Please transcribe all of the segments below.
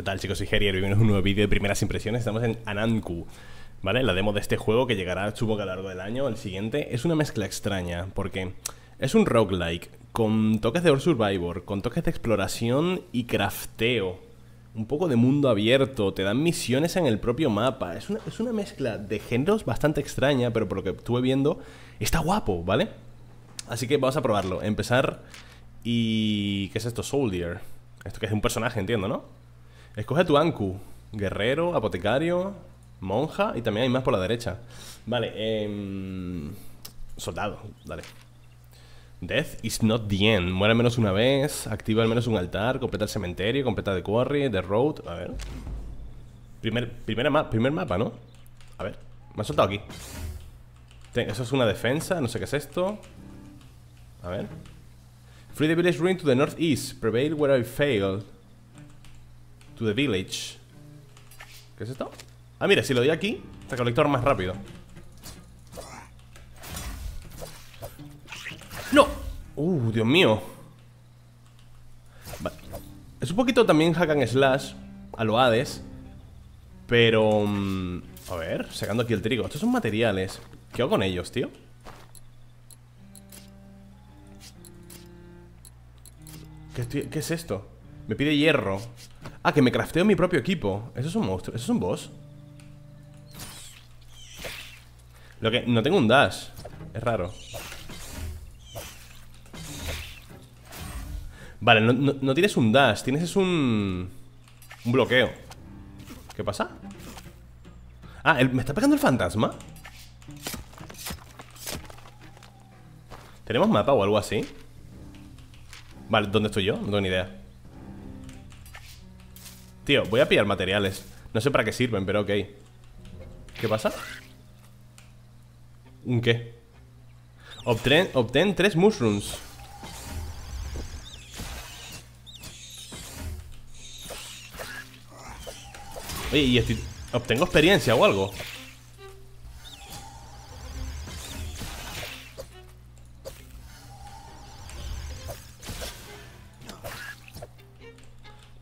¿Qué tal chicos? Soy Gerier bienvenidos a un nuevo vídeo de primeras impresiones Estamos en Ananku, ¿vale? La demo de este juego que llegará supongo que a lo largo del año El siguiente es una mezcla extraña porque es un roguelike Con toques de Horror Survivor, con toques de exploración y crafteo Un poco de mundo abierto, te dan misiones en el propio mapa Es una, es una mezcla de géneros bastante extraña Pero por lo que estuve viendo, está guapo, ¿vale? Así que vamos a probarlo, empezar y... ¿Qué es esto? Soldier Esto que es un personaje, entiendo, ¿no? Escoge tu Anku. Guerrero, apotecario, monja y también hay más por la derecha. Vale, eh, soldado, dale. Death is not the end. Muere al menos una vez, activa al menos un altar, completa el cementerio, completa the quarry, the road. A ver. Primer, primer mapa, ¿no? A ver, me han soltado aquí. Eso es una defensa, no sé qué es esto. A ver. Free the village ruin to the northeast. Prevail where I failed. To the village ¿Qué es esto? Ah, mira, si lo doy aquí Se colector más rápido ¡No! Uh, Dios mío vale. Es un poquito también hack and slash A lo Hades Pero... Mm, a ver, sacando aquí el trigo Estos son materiales ¿Qué hago con ellos, tío? ¿Qué, ¿Qué es esto? Me pide hierro Ah, que me crafteo mi propio equipo ¿Eso es un monstruo? ¿Eso es un boss? Lo que... No tengo un dash Es raro Vale, no, tienes un dash Tienes es un... Un bloqueo ¿Qué pasa? Ah, ¿me está pegando el fantasma? ¿Tenemos mapa o algo así? Vale, ¿dónde estoy yo? No tengo ni idea Tío, voy a pillar materiales No sé para qué sirven, pero ok ¿Qué pasa? ¿Un qué? Obtén, obtén tres mushrooms Oye, ¿y obtengo experiencia o algo?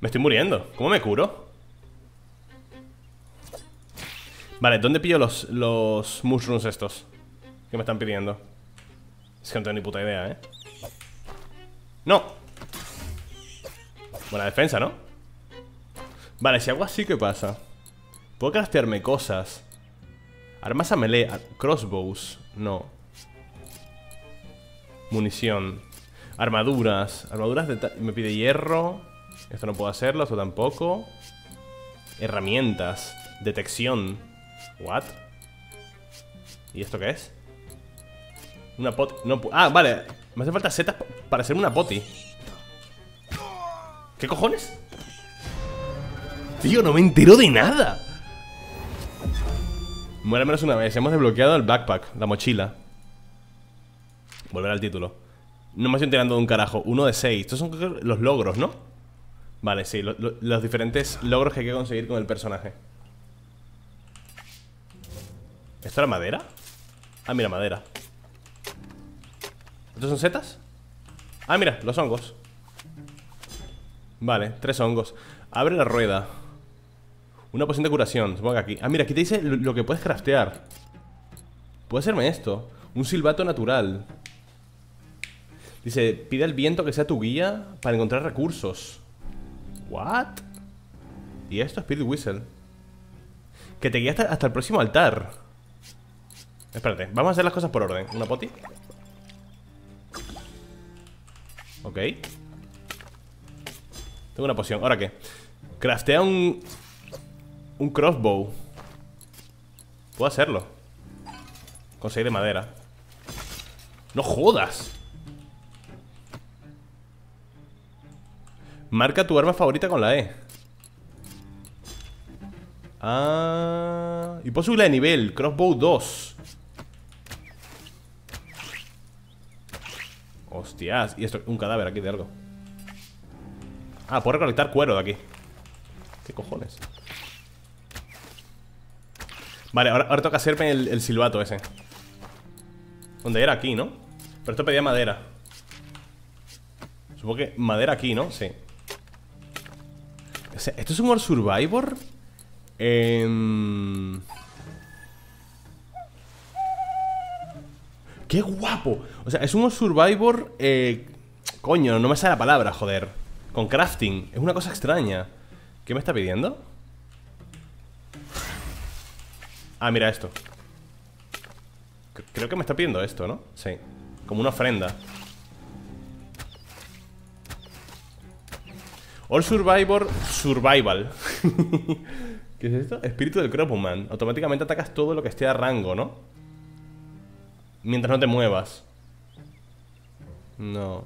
Estoy muriendo. ¿Cómo me curo? Vale, ¿dónde pillo los, los mushrooms estos? Que me están pidiendo Es que no tengo ni puta idea, ¿eh? ¡No! Buena defensa, ¿no? Vale, si hago así, ¿qué pasa? Puedo craftearme cosas Armas a melee Crossbows No Munición Armaduras Armaduras de... Me pide hierro esto no puedo hacerlo, esto tampoco. Herramientas. Detección. What? ¿Y esto qué es? Una pot... No, ah, vale. Me hace falta setas para hacer una poti. ¿Qué cojones? Tío, no me entero de nada. Muere menos una vez. Hemos desbloqueado el backpack, la mochila. Volver al título. No me estoy enterando de un carajo. Uno de seis. Estos son los logros, ¿no? Vale, sí, los diferentes logros que hay que conseguir con el personaje. ¿Esto era madera? Ah, mira, madera. ¿Estos son setas? Ah, mira, los hongos. Vale, tres hongos. Abre la rueda. Una poción de curación, supongo que aquí. Ah, mira, aquí te dice lo que puedes craftear. Puede serme esto Un silbato natural. Dice, pide al viento que sea tu guía Para encontrar recursos ¿What? ¿Y esto? Spirit Whistle Que te guía hasta, el próximo altar Espérate, vamos a hacer las cosas por orden Una poti Ok Tengo una poción, ¿ahora qué? Craftea un... Un crossbow Puedo hacerlo Conseguir de madera ¡No jodas! Marca tu arma favorita con la E. Ah... Y puedo subirla de nivel Crossbow 2 Hostias Y esto, un cadáver aquí de algo. Ah, puedo recolectar cuero de aquí. ¿Qué cojones? Vale, ahora, toca hacerme el, el silbato ese. Donde era aquí, ¿no? Pero esto pedía madera. Supongo que madera aquí, ¿no? Sí O sea, ¿esto es un World Survivor? Em, ¡Qué guapo! O sea, es un Survivor... Eh... Coño, no me sale la palabra, joder Con crafting, es una cosa extraña ¿Qué me está pidiendo? Ah, mira esto Creo que me está pidiendo esto, ¿no? Sí, como una ofrenda All Survivor Survival ¿Qué es esto? Espíritu del Cropoman Automáticamente atacas todo lo que esté a rango, ¿no? Mientras no te muevas No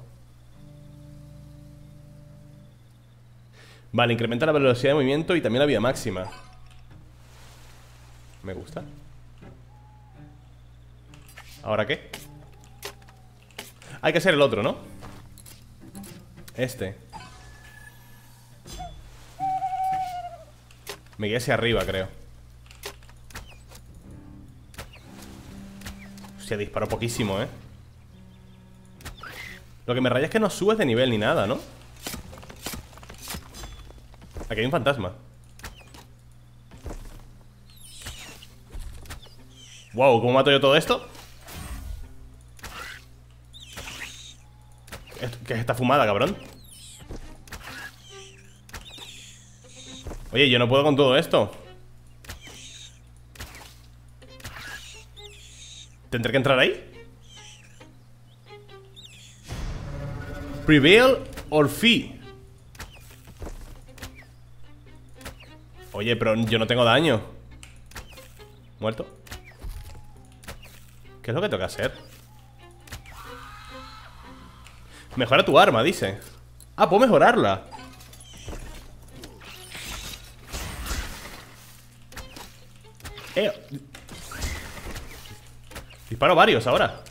Vale, incrementa la velocidad de movimiento y también la vida máxima Me gusta ¿Ahora qué? Hay que hacer el otro, ¿no? Este Me quedé hacia arriba, creo Se disparó poquísimo, ¿eh? Lo que me raya es que no subes de nivel ni nada, ¿no? Aquí hay un fantasma Wow, ¿cómo mato yo todo esto? ¿Qué es esta fumada, cabrón? Oye, yo no puedo con todo esto ¿Tendré que entrar ahí? Prevail or fee Oye, pero yo no tengo daño ¿Muerto? ¿Qué es lo que tengo que hacer? Mejora tu arma, dice Ah, puedo mejorarla Eh. Disparo varios ahora.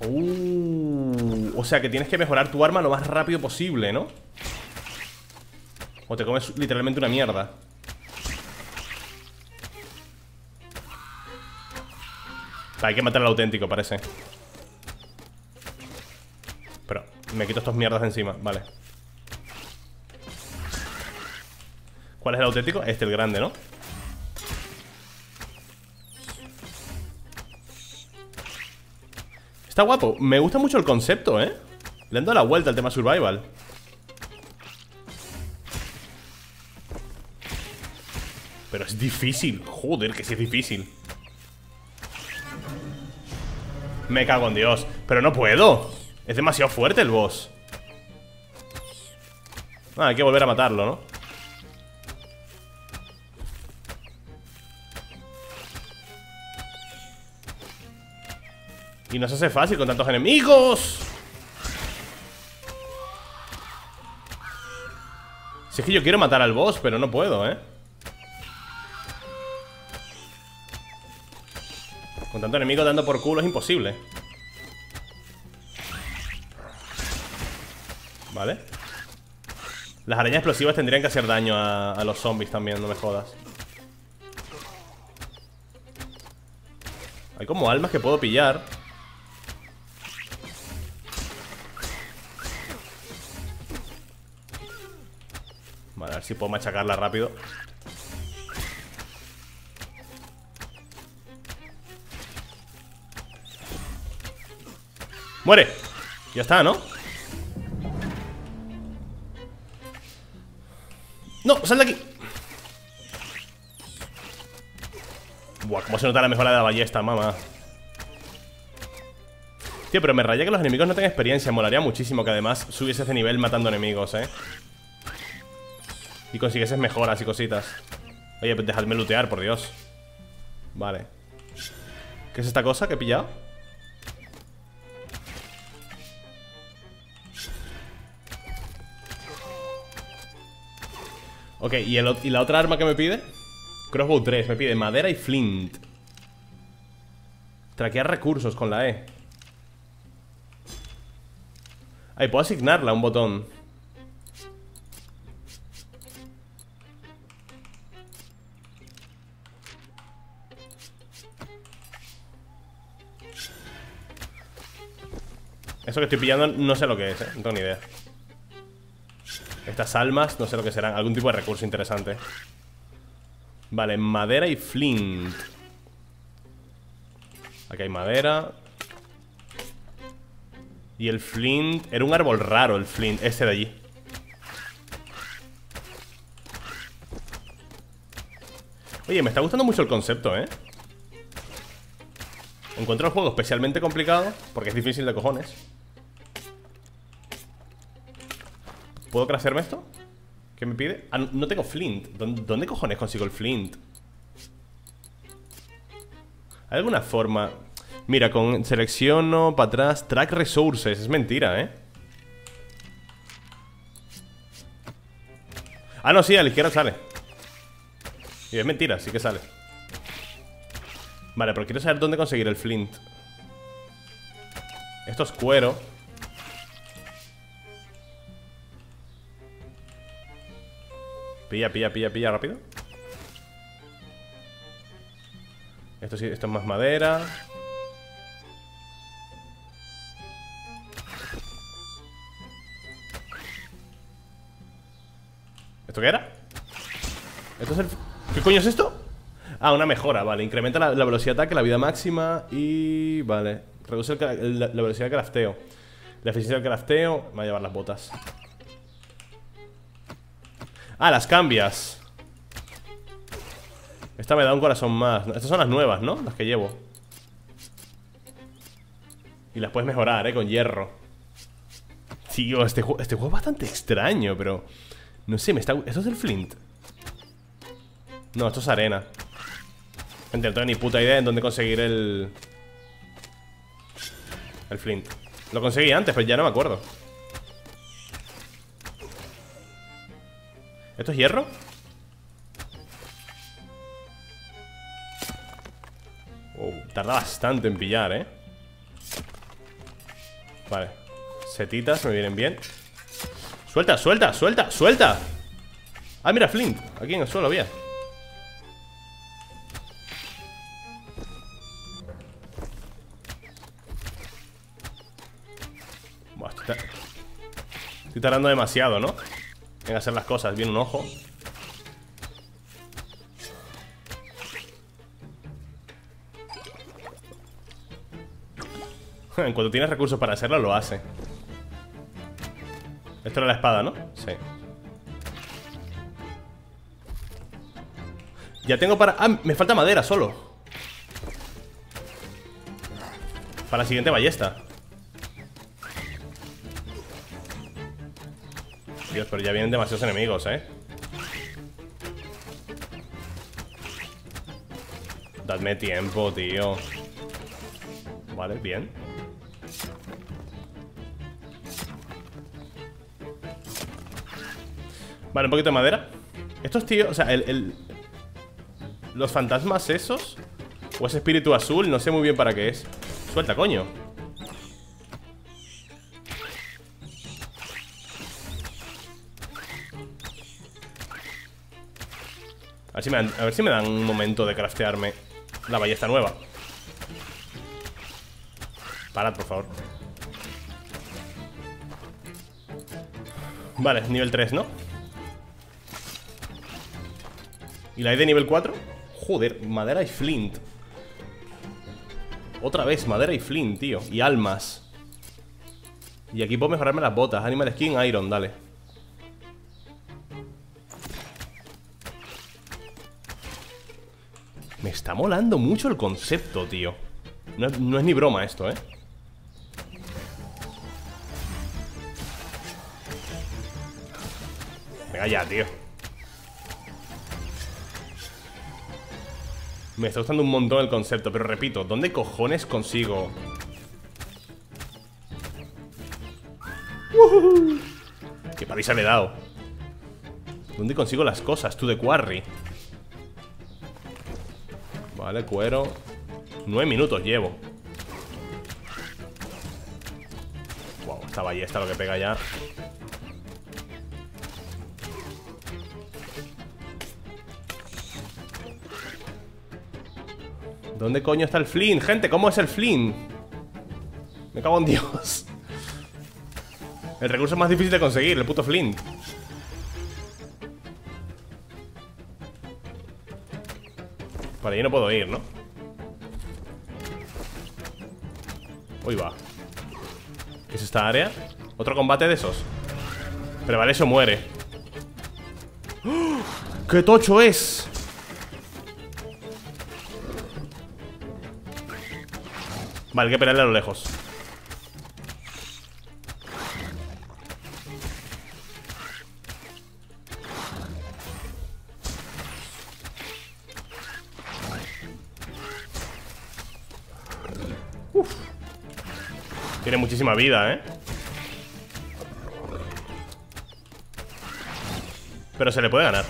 Uh, O sea que tienes que mejorar tu arma lo más rápido posible, ¿no? O te comes literalmente una mierda. Hay que matar al auténtico, parece. Pero me quito estos mierdas de encima Vale ¿Cuál es el auténtico? Este, el grande, ¿no? Está guapo, me gusta mucho el concepto, ¿eh? Le han dado la vuelta al tema survival Pero es difícil, joder, que sí es difícil Me cago en Dios Pero no puedo Es demasiado fuerte el boss Ah, hay que volver a matarlo, ¿no? Y nos hace fácil con tantos enemigos. Si es que yo quiero matar al boss, pero no puedo, ¿eh? Con tanto enemigo dando por culo es imposible. Vale. Las arañas explosivas tendrían que hacer daño a los zombies también, no me jodas. Hay como almas que puedo pillar si puedo machacarla rápido ¡Muere! Ya está, ¿no? ¡No! ¡Sal de aquí! Buah, cómo se nota la mejora de la ballesta, mamá Tío, pero me raya que los enemigos no tengan experiencia Molaría muchísimo que además subiese ese nivel matando enemigos, ¿eh? Y consiguieses mejoras y cositas. Oye, pues dejadme lootear, por Dios. Vale. ¿Qué es esta cosa que he pillado? Ok, ¿y, ¿y la otra arma que me pide? Crossbow 3, me pide madera y flint. Traquear recursos con la E. Ahí, puedo asignarla a un botón Eso que estoy pillando no sé lo que es, ¿eh? no tengo ni idea. Estas almas, no sé lo que serán. Algún tipo de recurso interesante. Vale, madera y flint. Aquí hay madera. Y el flint. Era un árbol raro el flint, este de allí. Oye, me está gustando mucho el concepto, ¿eh? Encuentro el juego especialmente complicado Porque es difícil de cojones ¿Puedo craftearme esto? ¿Qué me pide? Ah, no tengo flint ¿Dónde, cojones consigo el flint? ¿Hay alguna forma? Mira, con selecciono para atrás Track resources, es mentira, ¿eh? Ah, no, sí, a la izquierda sale Y es mentira, sí que sale Vale, pero quiero saber dónde conseguir el flint Esto es cuero Pilla, pilla, pilla, pilla rápido. Esto sí, esto es más madera. ¿Esto qué era? ¿Esto es el... ¿Qué coño es esto? Ah, una mejora, vale. Incrementa la, velocidad de ataque, la vida máxima Y... Vale. Reduce la, velocidad de crafteo. La eficiencia del crafteo Me va a llevar las botas Ah, las cambias. Esta me da un corazón más. Estas son las nuevas, ¿no? Las que llevo. Y las puedes mejorar, ¿eh? Con hierro. Tío, este, este juego es bastante extraño, pero... No sé, me está... ¿Esto es el flint? No, esto es arena. Gente, no tengo ni puta idea en dónde conseguir el... El flint. Lo conseguí antes, pero ya no me acuerdo ¿Esto es hierro? Oh, tarda bastante en pillar, ¿eh? Vale Setitas me vienen bien Suelta, suelta, suelta, suelta Ah, mira, Flint Aquí en el suelo había estoy tardando demasiado, ¿no? En hacer las cosas, viene un ojo. En cuanto tienes recursos para hacerlo, lo hace. Esto era la espada, ¿no? Sí. Ya tengo para... Ah, me falta madera solo. Para la siguiente ballesta Dios, pero ya vienen demasiados enemigos, ¿eh? Dadme tiempo, tío. Vale, bien. Vale, un poquito de madera. Estos tíos, o sea, el, el, Los fantasmas esos O ese espíritu azul, no sé muy bien para qué es. Suelta, coño A ver, si me dan, un momento de craftearme la ballesta nueva. Parad, por favor. Vale, nivel 3, ¿no? ¿Y la hay de nivel 4? Joder, madera y flint Otra vez, madera y flint, tío Y almas Y aquí puedo mejorarme las botas Animal skin, iron, dale Me está molando mucho el concepto, tío No, es ni broma esto, ¿eh? Venga ya, tío Me está gustando un montón el concepto Pero repito, ¿dónde cojones consigo? ¡Qué paliza le he dado! ¿Dónde consigo las cosas? Tú de quarry Vale, cuero. Nueve minutos llevo. Wow, esta ballesta lo que pega ya. ¿Dónde coño está el Flynn? Gente, ¿cómo es el Flynn? Me cago en Dios. El recurso más difícil de conseguir, el puto Flynn Ahí no puedo ir, ¿no? Uy, va ¿Qué es esta área? Otro combate de esos Pero vale, eso muere ¡Oh! ¡Qué tocho es! Vale, hay que pelearle a lo lejos vida, ¿eh? Pero se le puede ganar.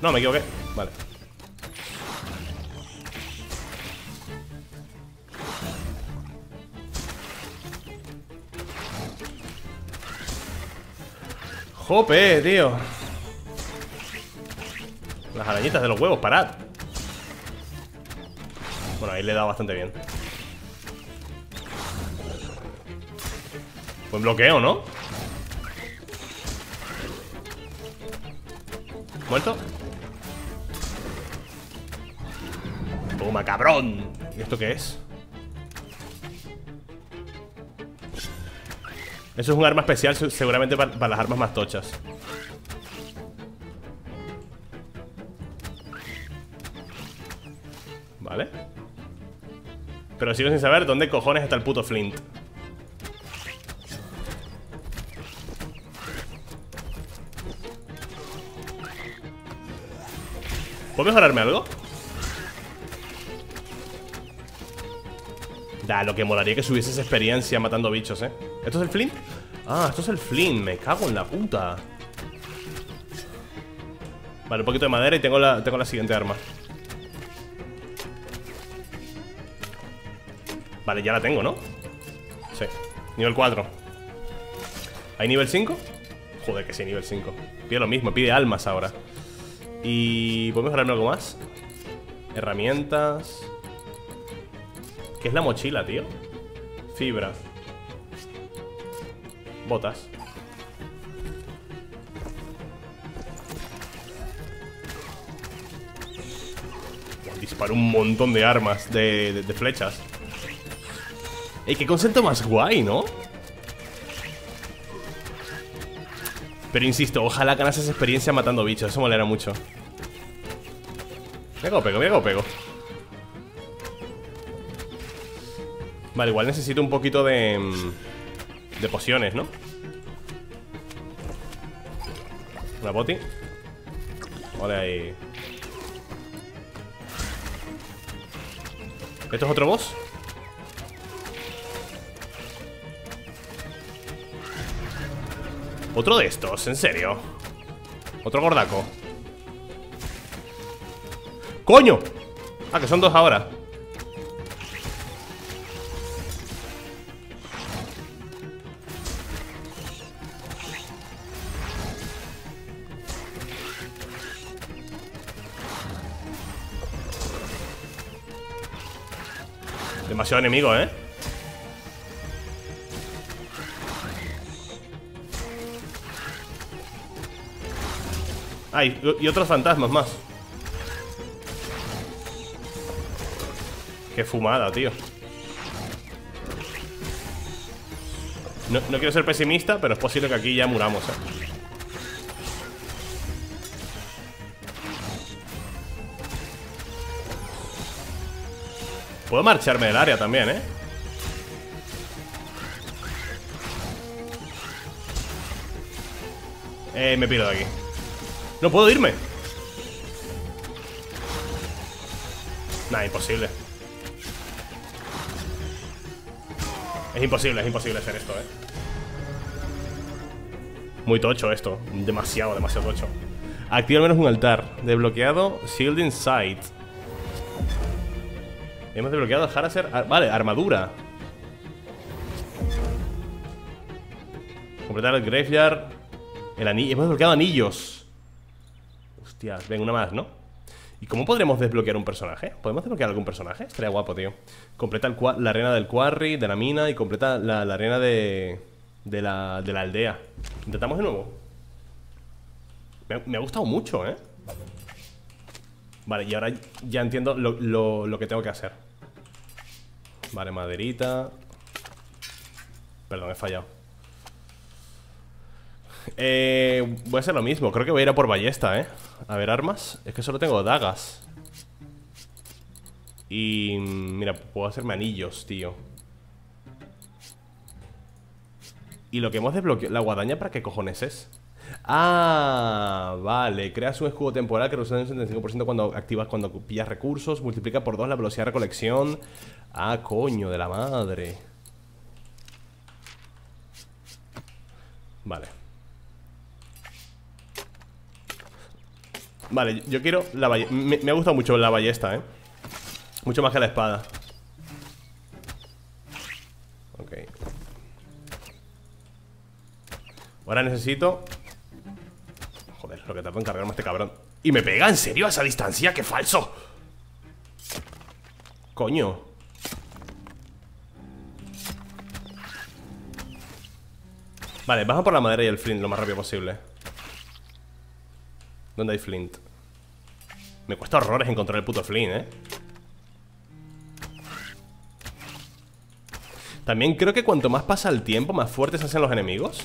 No, me equivoqué. Vale. Jope, tío. Las arañitas de los huevos, parad ahí le dado bastante bien Buen bloqueo, ¿no? ¿Muerto? Toma, cabrón ¿Y esto qué es? Eso es un arma especial seguramente para, las armas más tochas Pero sigo sin saber dónde cojones está el puto Flint ¿Puedo mejorarme algo? Da, lo que molaría que subiese esa experiencia matando bichos, ¿eh? ¿Esto es el Flint? Ah, esto es el Flint, me cago en la puta Vale, un poquito de madera y tengo la, tengo la siguiente arma Vale, ya la tengo, ¿no? Sí, nivel 4 ¿Hay nivel 5? Joder, que sí, nivel 5 Pide lo mismo, pide almas ahora y... ¿Puedo mejorarme algo más? Herramientas ¿Qué es la mochila, tío? Fibra Botas Disparo un montón de armas De, de, flechas ¡Ey, qué concepto más guay, ¿no? Pero insisto, ojalá ganas esa experiencia matando bichos Eso molera mucho Mira cómo pego, mira cómo pego Vale, igual necesito un poquito de... Mm, de pociones, ¿no? Una boti Vale, ahí ¿Esto es otro boss? Otro de estos, ¿en serio? Otro gordaco ¡Coño! Ah, que son dos ahora Demasiado enemigo, ¿eh? Ah, y otros fantasmas más Qué fumada, tío no, quiero ser pesimista, pero es posible que aquí ya muramos, ¿eh? Puedo marcharme del área también, ¿eh? Eh, me pido de aquí No puedo irme. Nah, imposible. Es imposible, es imposible hacer esto, eh. Muy tocho esto Demasiado, demasiado tocho. Activa al menos un altar Desbloqueado Shielding Sight Hemos desbloqueado a Haraser Vale, armadura. Completar el Graveyard El anillo Hemos desbloqueado anillos Hostias, ven, una más, ¿no? ¿Y cómo podremos desbloquear un personaje? ¿Podemos desbloquear algún personaje? Estaría guapo, tío Completa la arena del quarry, de la mina Y completa la, arena de, de, la, de la aldea Intentamos de nuevo Me, ha gustado mucho, ¿eh? Vale, y ahora ya entiendo lo, lo que tengo que hacer Vale, maderita Perdón, he fallado eh, voy a hacer lo mismo Creo que voy a ir a por ballesta, ¿eh? A ver, armas. Es que solo tengo dagas. Y... Mira, puedo hacerme anillos, tío. Y lo que hemos desbloqueado ¿La guadaña para qué cojones es? Ah, vale. Creas un escudo temporal que reduce un 75% cuando activas Cuando pillas recursos Multiplica por 2 la velocidad de recolección. Ah, coño, de la madre. Vale Vale, yo quiero la ballesta me, ha gustado mucho la ballesta, ¿eh? Mucho más que la espada Ok Ahora necesito Joder, lo que tarda en cargarme este cabrón ¿Y me pega en serio a esa distancia? ¡Qué falso! Coño Vale, baja por la madera y el flint lo más rápido posible ¿Dónde hay flint? Me cuesta horrores encontrar el puto flint, ¿eh? También creo que cuanto más pasa el tiempo, más fuertes se hacen los enemigos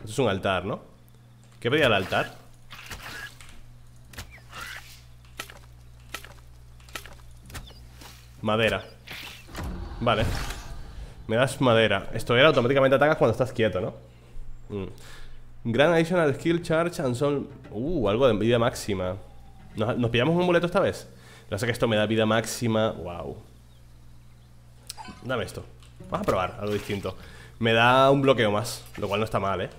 Esto es un altar, ¿no? ¿Qué pedía el altar? Madera Vale Me das madera Esto era automáticamente atacas cuando estás quieto, ¿no? Mm. Gran Additional Skill Charge and Soul. Uh, algo de vida máxima. ¿Nos, pillamos un boleto esta vez? Lo sé que esto me da vida máxima. Wow. Dame esto. Vamos a probar algo distinto. Me da un bloqueo más, lo cual no está mal, ¿eh?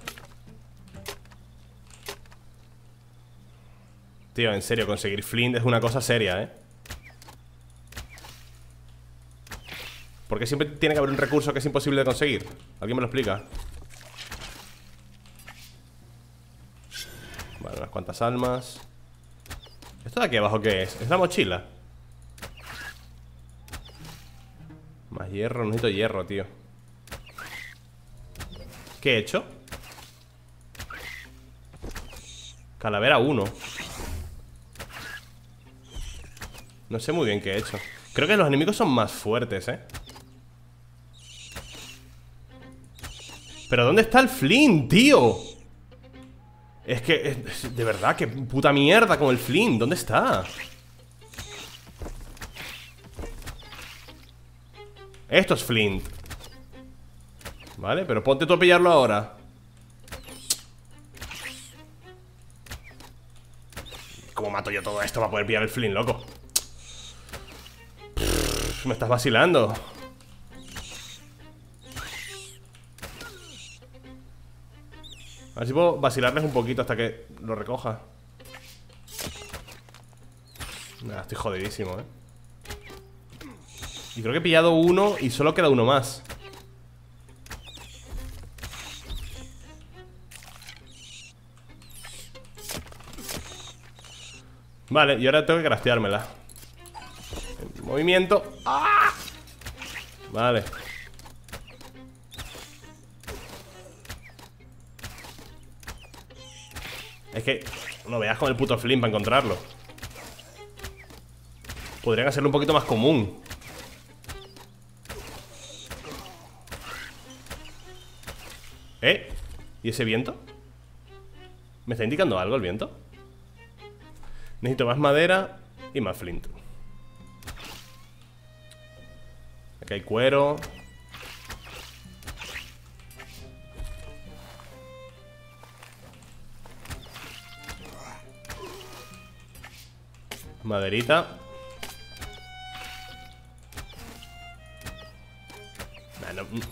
Tío, en serio, conseguir Flint es una cosa seria, ¿eh? Porque siempre tiene que haber un recurso que es imposible de conseguir. ¿Alguien me lo explica? Vale, unas cuantas almas ¿Esto de aquí abajo qué es? ¿Es la mochila? Más hierro, necesito hierro, tío ¿Qué he hecho? Calavera 1 No sé muy bien qué he hecho Creo que los enemigos son más fuertes, ¿eh? ¿Pero dónde está el Flint, tío? Es que, de verdad, qué puta mierda con el Flint. ¿Dónde está? Esto es Flint. Vale, pero ponte tú a pillarlo ahora. ¿Cómo mato yo todo esto para poder pillar el Flint, loco? me estás vacilando. A ver si puedo vacilarles un poquito hasta que lo recoja. Estoy jodidísimo, eh. Y creo que he pillado uno y solo queda uno más. Vale, y ahora tengo que crafteármela. Movimiento. ¡Ah! Vale Es que no veas con el puto flint para encontrarlo Podrían hacerlo un poquito más común ¿Eh? ¿Y ese viento? ¿Me está indicando algo el viento? Necesito más madera y más flint Aquí hay cuero Maderita.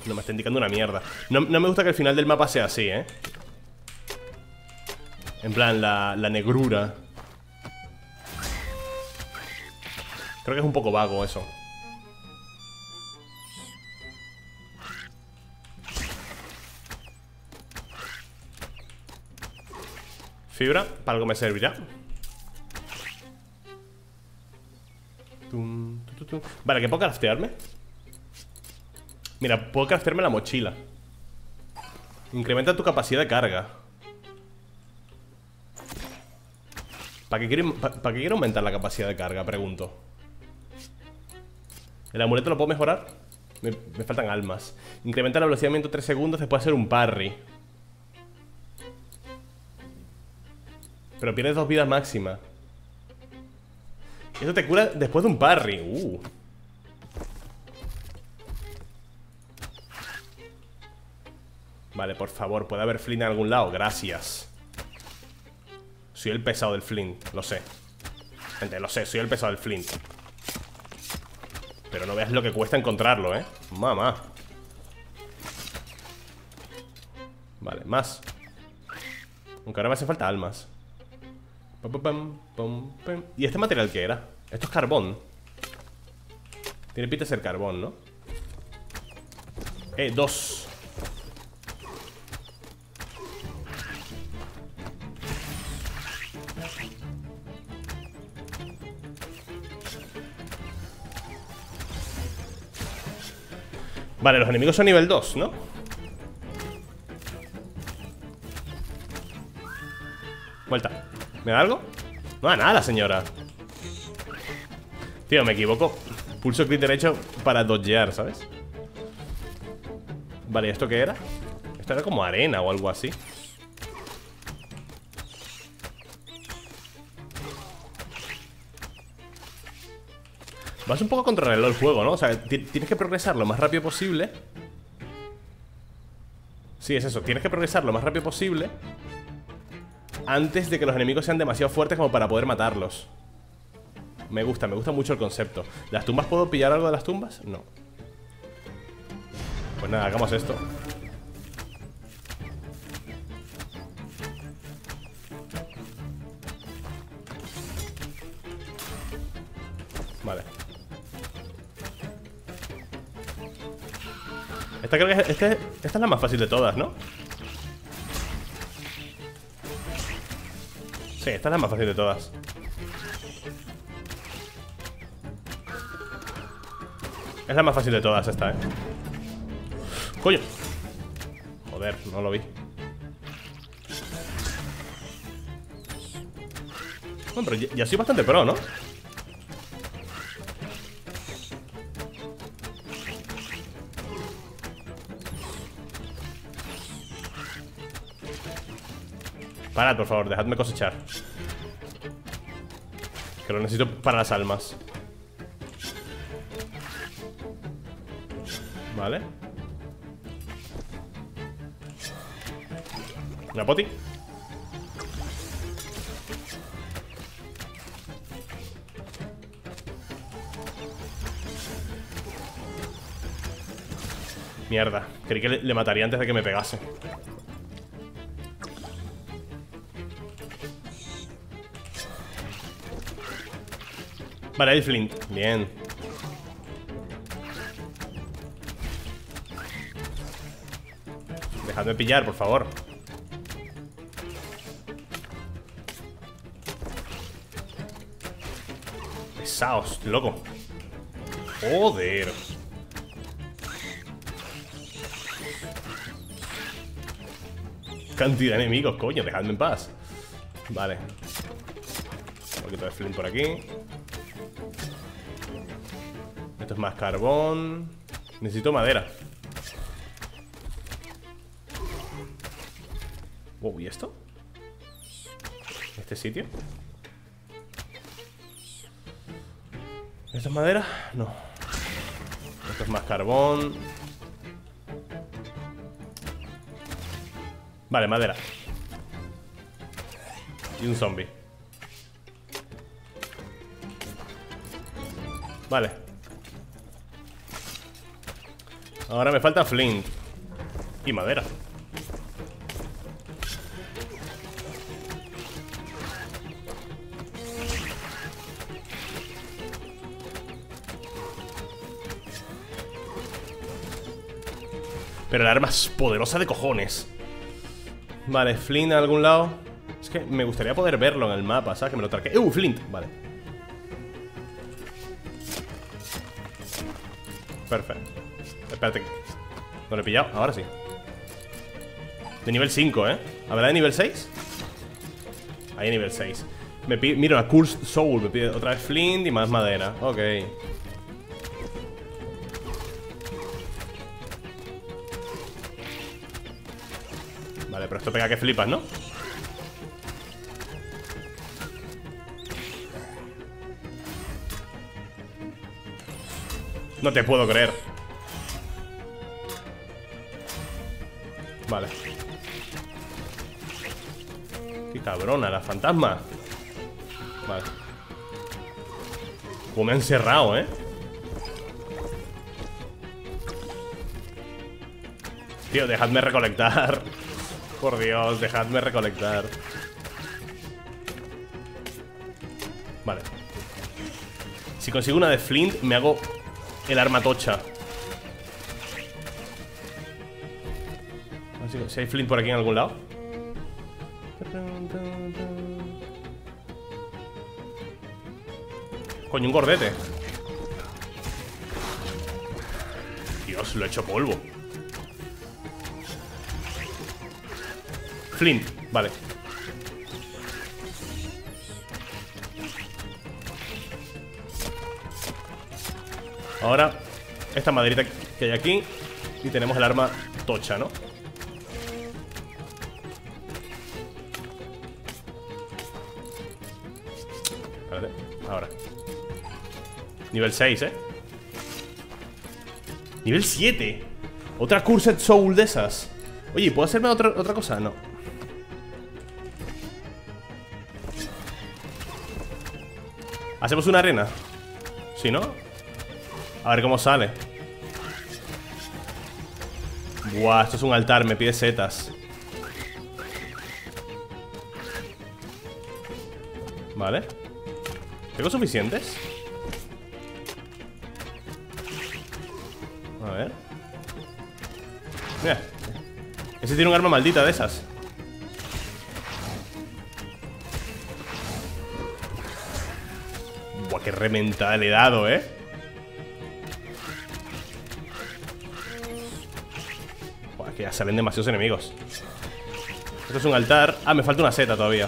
No, me está indicando una mierda. No, me gusta que el final del mapa sea así, ¿eh? En plan, la, la negrura. Creo que es un poco vago eso. Fibra, para algo me servirá Vale, ¿qué puedo craftearme? Mira, puedo craftearme la mochila Incrementa tu capacidad de carga. ¿Para qué, quiero, ¿Para qué quiero aumentar la capacidad de carga? Pregunto. ¿El amuleto lo puedo mejorar? Me, faltan almas. Incrementa la velocidad de movimiento 3 segundos, después hacer un parry. Pero pierdes dos vidas máximas. Eso te cura después de un parry. Uh. Vale, por favor, ¿puede haber Flint en algún lado? Gracias. Soy el pesado del Flint, lo sé. Gente, lo sé, soy el pesado del Flint. Pero no veas lo que cuesta encontrarlo, ¿eh? Mamá. Vale, más. Aunque ahora me hace falta almas. ¿Y este material qué era? Esto es carbón. Tiene pinta ser carbón, ¿no? Eh, dos. Vale, los enemigos son nivel 2, ¿no? Vuelta ¿Me da algo? No da nada, señora Tío, me equivoco Pulso clic derecho para dodgear, ¿sabes? Vale, ¿esto qué era? Esto era como arena o algo así Vas un poco contra el juego, ¿no? O sea, tienes que progresar lo más rápido posible Sí, es eso, tienes que progresar lo más rápido posible Antes de que los enemigos sean demasiado fuertes como para poder matarlos. Me gusta, me gusta mucho el concepto. ¿Las tumbas puedo pillar algo de las tumbas? No. Pues nada, hagamos esto. Vale. Esta creo que este, esta es la más fácil de todas, ¿no? Sí, esta es la más fácil de todas Es la más fácil de todas esta, ¿eh? ¡Coño! Joder, no lo vi Bueno, pero ya, soy bastante pro, ¿no? Parad, por favor, dejadme cosechar. Que lo necesito para las almas. Vale. Una poti Mierda, creí que le mataría antes de que me pegase Para el Flint. Bien. Dejadme pillar, por favor. Pesaos, loco. Joder. Cantidad de enemigos, coño, dejadme en paz. Vale. Un poquito de flint por aquí es más carbón. Necesito madera. Wow, ¿y esto? ¿Este sitio? ¿Esto es madera? No. Esto es más carbón. Vale, madera. Y un zombie. Vale Ahora me falta flint Y madera. Pero el arma es poderosa de cojones. Vale, Flint a algún lado. Es que me gustaría poder verlo en el mapa, ¿sabes? Que me lo traque. ¡Uh, Flint! Vale. Perfecto Espérate. No lo he pillado. Ahora sí. De nivel 5, ¿eh? ¿Habrá de nivel 6? Ahí nivel 6 me pide, Mira, la Cursed Soul Me pide otra vez Flint y más madera Ok Vale, pero esto pega que flipas, ¿no? No te puedo creer Vale. Qué cabrona, la fantasma. Vale. Como me ha encerrado, ¿eh? Tío, dejadme recolectar. Por Dios, dejadme recolectar. Vale. Si consigo una de Flint, me hago el arma tocha. Si hay flint por aquí en algún lado. Coño, un gordete. Dios, lo he hecho polvo. Flint, vale. Ahora, esta maderita que hay aquí Y tenemos el arma tocha, ¿no? Espérate, ahora Nivel 6, ¿eh? Nivel 7 Otra Cursed Soul de esas Oye, ¿puedo hacerme otra, otra cosa? No ¿Hacemos una arena? ¿Sí, no? A ver cómo sale Buah, esto es un altar, me pide setas Vale ¿Tengo suficientes? A ver. Mira. Ese tiene un arma maldita de esas. Buah, qué rementada le he dado, eh ya salen demasiados enemigos. Esto es un altar. Ah, me falta una seta todavía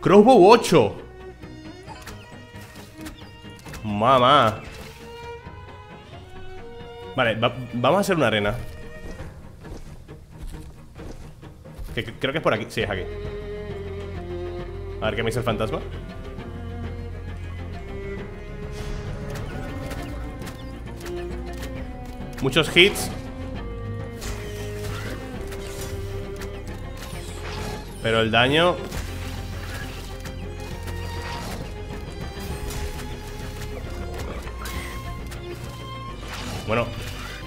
Crossbow 8 Mamá. Vale, vamos a hacer una arena. Que, Creo que es por aquí. Sí, es aquí. A ver qué me dice el fantasma. Muchos hits. Pero el daño...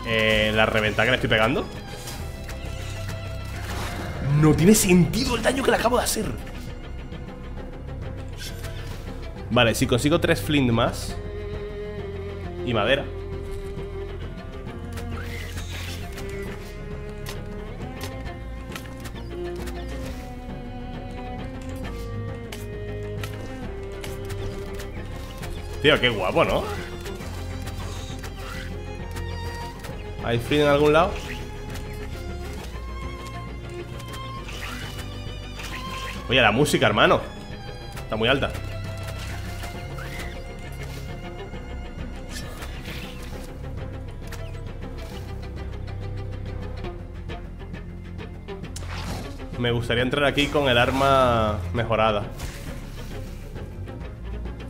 eh, la reventada que le estoy pegando. No tiene sentido el daño que le acabo de hacer. Vale, si consigo tres flint más Y madera Tío, qué guapo, ¿no? ¿Hay flint en algún lado? Oye, la música, hermano. Está muy alta. Me gustaría entrar aquí con el arma mejorada.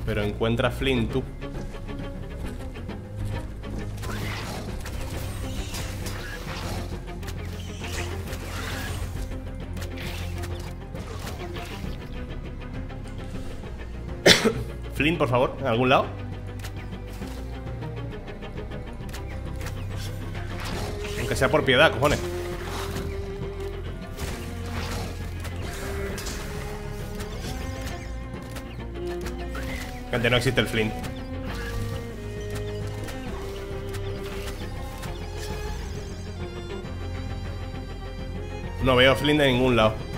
Pero encuentra Flint, tú por favor, en algún lado. Aunque sea por piedad, cojones. Gente, no existe el flint. No veo flint de ningún lado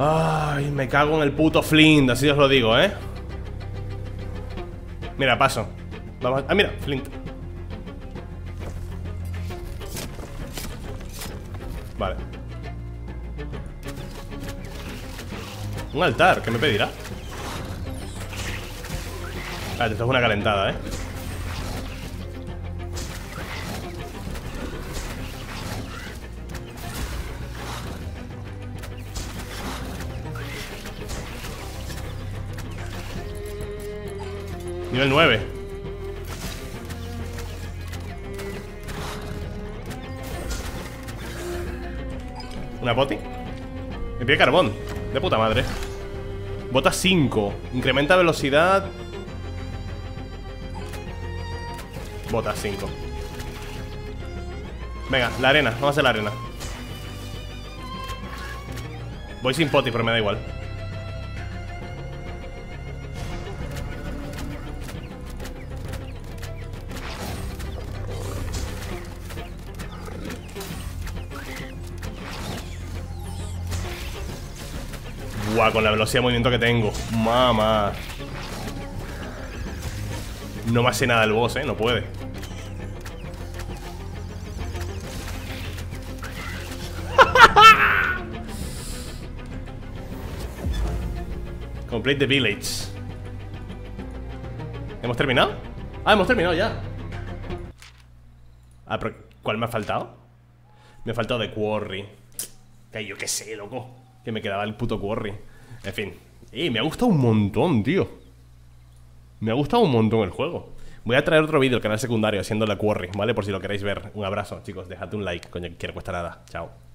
Ay, me cago en el puto Flint, así os lo digo, ¿eh? Mira, paso Vamos Ah, mira, Flint Vale Un altar, ¿qué me pedirá? Ah, esto es una calentada, ¿eh? Nivel 9 Una poti Me pide carbón. De puta madre. Bota 5 Incrementa velocidad. Bota 5 Venga, la arena. Vamos a hacer la arena. Voy sin poti, pero me da igual Con la velocidad de movimiento que tengo. Mamá. No me hace nada el boss, eh, no puede. Complete the village. ¿Hemos terminado? Ah, hemos terminado ya. Ah, pero ¿cuál me ha faltado? Me ha faltado de Quarry. Que yo qué sé, loco. Que me quedaba el puto Quarry En fin. Y me ha gustado un montón, tío. Me ha gustado un montón el juego. Voy a traer otro vídeo al canal secundario haciendo la Quarry, ¿vale? Por si lo queréis ver. Un abrazo, chicos, dejad un like Coño, que no cuesta nada. Chao